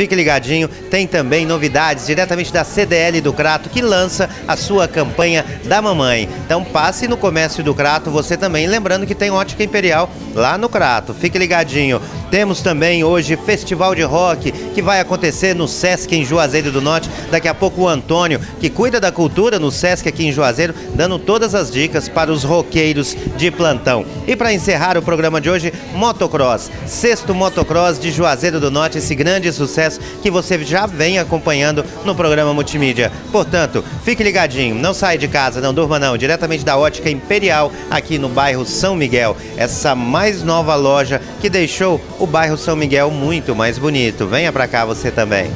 fique ligadinho. Tem também novidades diretamente da CDL do Crato, que lança a sua campanha da mamãe. Então passe no comércio do Crato você também. Lembrando que tem ótica imperial lá no Crato. Fique ligadinho. Temos também hoje Festival de Rock, que vai acontecer no Sesc em Juazeiro do Norte. Daqui a pouco o Antônio, que cuida da cultura no Sesc aqui em Juazeiro, dando todas as dicas para os roqueiros de plantão. E para encerrar o programa de hoje, Motocross. Sexto Motocross de Juazeiro do Norte, esse grande sucesso que você já vem acompanhando no programa Multimídia. Portanto, fique ligadinho, não saia de casa, não durma não, diretamente da Ótica Imperial, aqui no bairro São Miguel. Essa mais nova loja que deixou o bairro São Miguel muito mais bonito. Venha para cá você também.